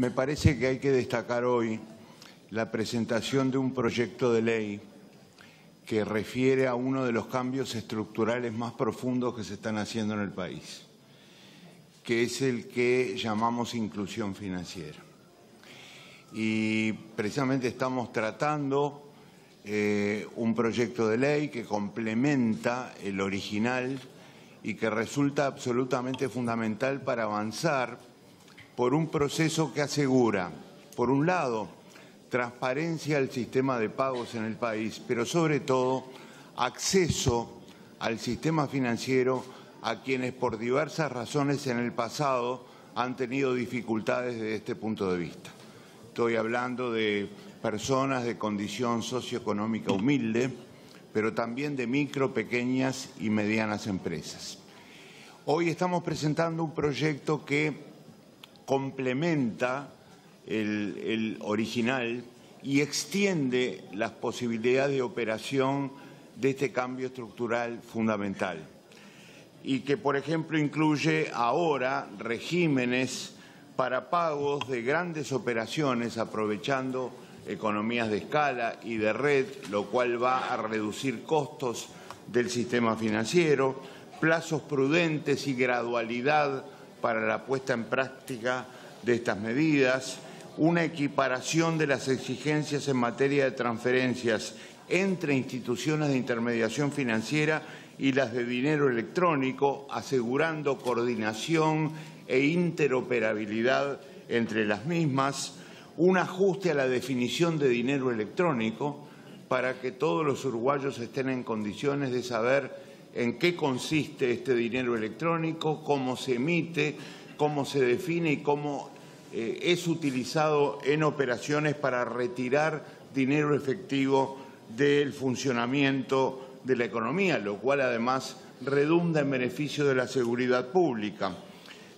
me parece que hay que destacar hoy la presentación de un proyecto de ley que refiere a uno de los cambios estructurales más profundos que se están haciendo en el país, que es el que llamamos inclusión financiera. Y precisamente estamos tratando eh, un proyecto de ley que complementa el original y que resulta absolutamente fundamental para avanzar por un proceso que asegura, por un lado, transparencia al sistema de pagos en el país, pero sobre todo acceso al sistema financiero a quienes por diversas razones en el pasado han tenido dificultades desde este punto de vista. Estoy hablando de personas de condición socioeconómica humilde, pero también de micro, pequeñas y medianas empresas. Hoy estamos presentando un proyecto que complementa el, original y extiende las posibilidades de operación de este cambio estructural fundamental. Y que, por ejemplo, incluye ahora regímenes para pagos de grandes operaciones aprovechando economías de escala y de red, lo cual va a reducir costos del sistema financiero, plazos prudentes y gradualidad para la puesta en práctica de estas medidas, una equiparación de las exigencias en materia de transferencias entre instituciones de intermediación financiera y las de dinero electrónico, asegurando coordinación e interoperabilidad entre las mismas, un ajuste a la definición de dinero electrónico para que todos los uruguayos estén en condiciones de saber en qué consiste este dinero electrónico, cómo se emite, cómo se define y cómo eh, es utilizado en operaciones para retirar dinero efectivo del funcionamiento de la economía, lo cual además redunda en beneficio de la seguridad pública.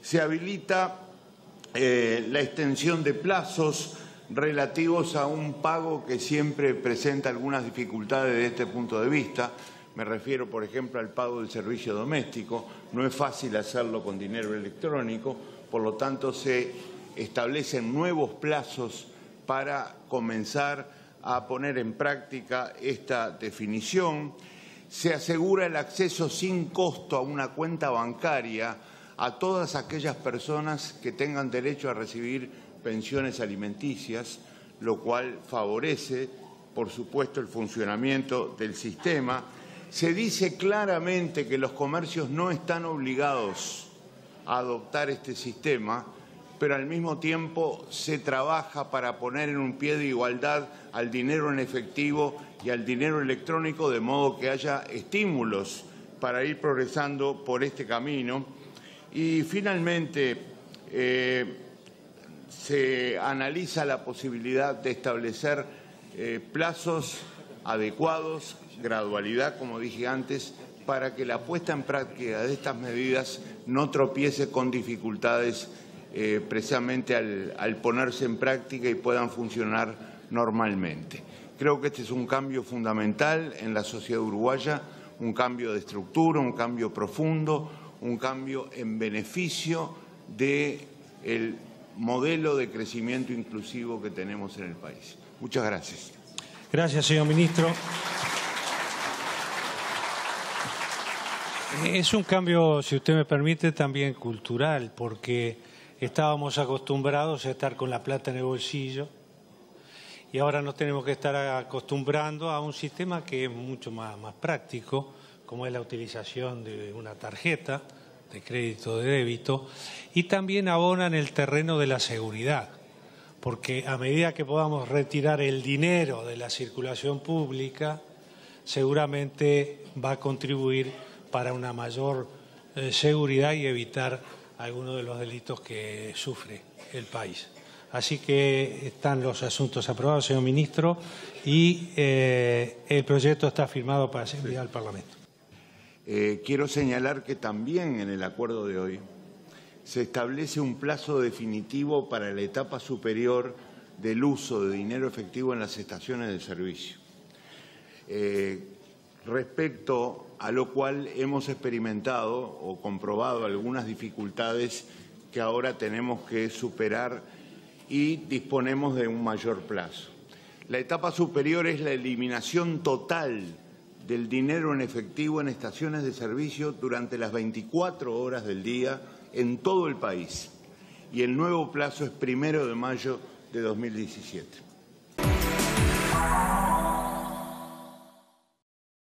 Se habilita eh, la extensión de plazos relativos a un pago que siempre presenta algunas dificultades desde este punto de vista, me refiero, por ejemplo, al pago del servicio doméstico. No es fácil hacerlo con dinero electrónico, por lo tanto se establecen nuevos plazos para comenzar a poner en práctica esta definición. Se asegura el acceso sin costo a una cuenta bancaria a todas aquellas personas que tengan derecho a recibir pensiones alimenticias, lo cual favorece, por supuesto, el funcionamiento del sistema se dice claramente que los comercios no están obligados a adoptar este sistema, pero al mismo tiempo se trabaja para poner en un pie de igualdad al dinero en efectivo y al dinero electrónico, de modo que haya estímulos para ir progresando por este camino. Y finalmente, eh, se analiza la posibilidad de establecer eh, plazos adecuados gradualidad, como dije antes, para que la puesta en práctica de estas medidas no tropiece con dificultades eh, precisamente al, ponerse en práctica y puedan funcionar normalmente. Creo que este es un cambio fundamental en la sociedad uruguaya, un cambio de estructura, un cambio profundo, un cambio en beneficio del modelo de crecimiento inclusivo que tenemos en el país. Muchas gracias. Gracias, señor ministro. Es un cambio, si usted me permite, también cultural, porque estábamos acostumbrados a estar con la plata en el bolsillo y ahora nos tenemos que estar acostumbrando a un sistema que es mucho más, práctico, como es la utilización de una tarjeta de crédito de débito, y también abona en el terreno de la seguridad, porque a medida que podamos retirar el dinero de la circulación pública, seguramente va a contribuir para una mayor eh, seguridad y evitar algunos de los delitos que sufre el país. Así que están los asuntos aprobados, señor ministro, y eh, el proyecto está firmado para ser enviado al Parlamento. Eh, quiero señalar que también en el acuerdo de hoy se establece un plazo definitivo para la etapa superior del uso de dinero efectivo en las estaciones de servicio respecto a lo cual hemos experimentado o comprobado algunas dificultades que ahora tenemos que superar y disponemos de un mayor plazo. La etapa superior es la eliminación total del dinero en efectivo en estaciones de servicio durante las 24 horas del día en todo el país. Y el nuevo plazo es primero de mayo de 2017.